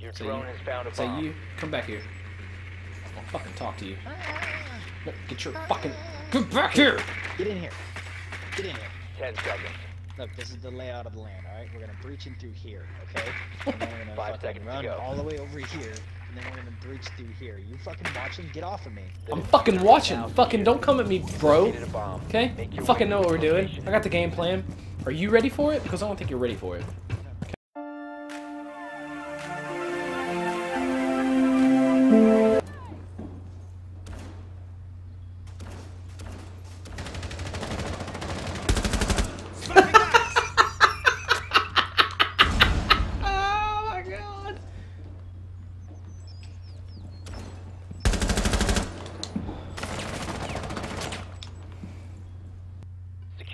Your So drone you- has found a Say bomb. you come back here. I'll fucking talk to you. No, Get your fucking get back here. Get in here. Get in here. Ten seconds. Look, this is the layout of the land, alright? We're gonna breach in through here, okay? And then we're gonna Five fucking seconds to run go. all the way over here, and then we're gonna breach through here. You fucking watching? Get off of me. I'm fucking watching. Fucking secured. don't come at me, bro. Located a bomb. Okay? Make I your fucking know what we're doing. I got the game plan. Are you ready for it? Because I don't think you're ready for it.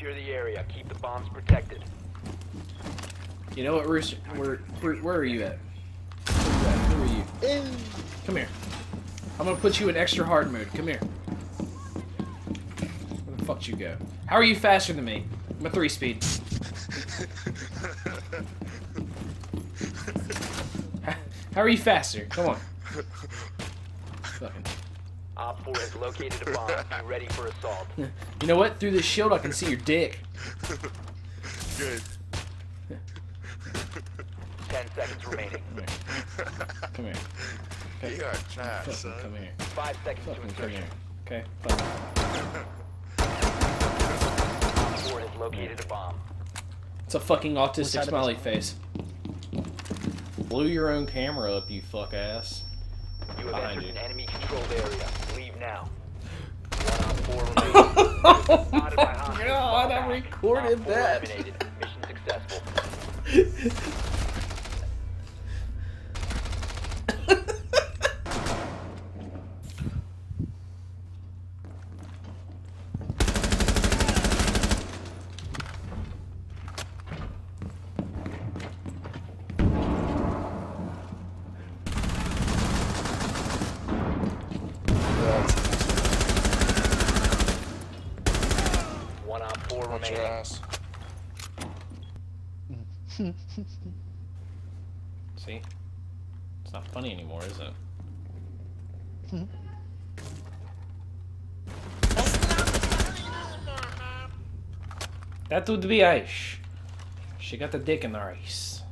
Secure the area. Keep the bombs protected. You know what, Rooster? Where, where, where are you at? Where? Who are you? Ew. Come here. I'm gonna put you in extra hard mode. Come here. Where the fuck you go? How are you faster than me? I'm a three speed. How are you faster? Come on. Fucking. Op 4 has located a bomb. Be ready for assault. You know what? Through this shield, I can see your dick. Good. Ten seconds remaining. Come here. Okay. You are trash, Fucking son. come here. Five seconds to Fucking come insertion. here. Okay. Fuck. Op 4 has located a bomb. It's a fucking autistic smiley face. Blew your own camera up, you fuck ass. You have entered you. an enemy controlled area. Leave now. One op 4 remaining. Spotted by. God, I recorded that. Mission successful. ass. See? It's not funny anymore, is it? that would be ice. She got the dick in the ice.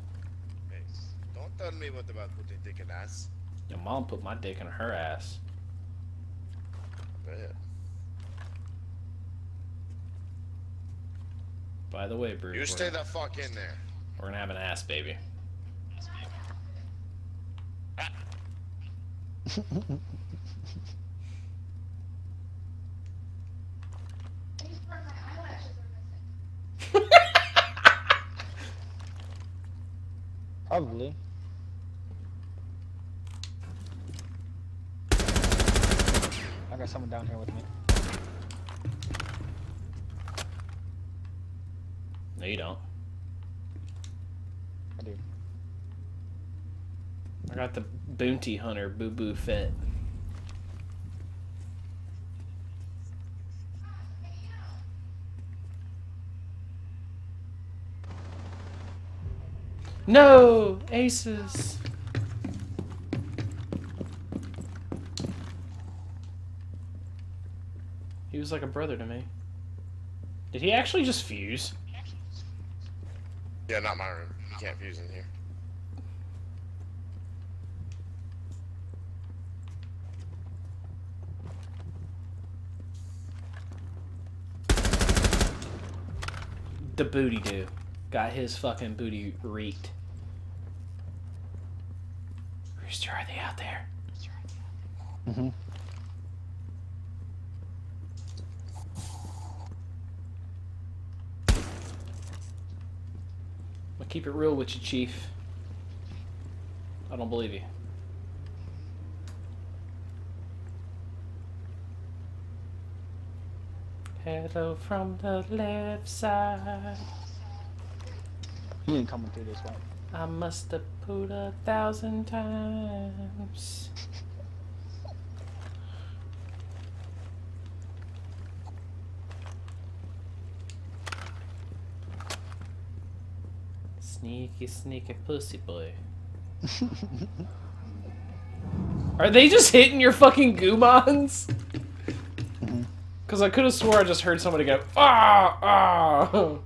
Don't tell me what about putting dick in ass. Your mom put my dick in her ass. Yeah. By the way, Bruce, You stay the fuck in there. we're gonna have an ass baby. Probably. I got someone down here with me. No, you don't. I do. I got the bounty hunter boo boo fit. No! Aces! He was like a brother to me. Did he actually just fuse? Yeah, not my room. You can't fuse in here. The booty do. Got his fucking booty reeked. Rooster, are they out there? Mm-hmm. I'll keep it real with you, Chief. I don't believe you. Hello from the left side. He ain't coming through this way. I must have put a thousand times. Sneaky, sneaky pussy boy. Are they just hitting your fucking Gu mines? Because I could have swore I just heard somebody go, ah, ah.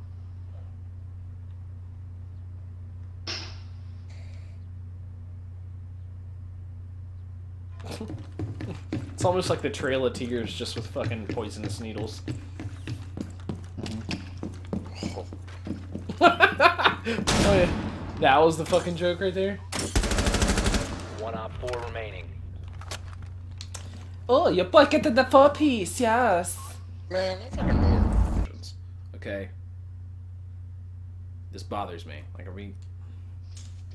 it's almost like the Trail of Tears just with fucking poisonous needles. Oh, yeah. That was the fucking joke right there? One op four remaining. Oh, your you pocketed the four piece, yes. Man, I fucking know. Okay. This bothers me. Like, are we.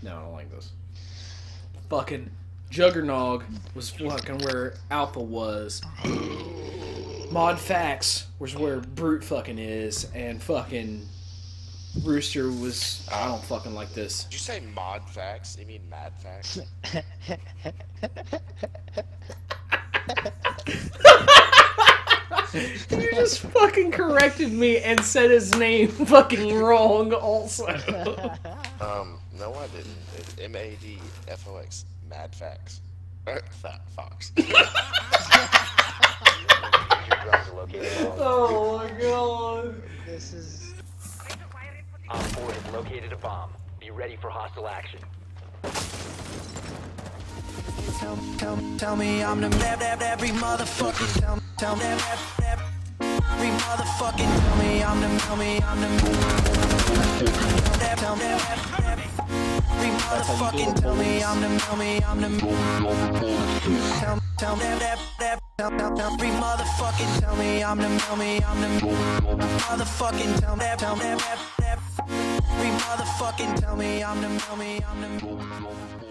No, I don't like this. Fucking Juggernog was fucking where Alpha was. Mod Fax was where Brute fucking is, and fucking Rooster was. I don't fucking like this. Did you say mod facts? You mean mad facts? You just fucking corrected me and said his name fucking wrong also. um, no, I didn't. It's M A D F O X. Mad facts. Fat fox. Your drones are located along. oh my god. This is. Located a bomb. Be ready for hostile action. Tell, tell, tell me I'm the every motherfucking tell, tell me that, that, every motherfucking tell me I'm the tell me I'm the tell me tell me I'm the tell me I'm the tell tell me that that tell tell tell every motherfucking tell me I'm the tell me I'm the motherfucking tell me tell me that that every motherfucking tell me I'm the tell me I'm the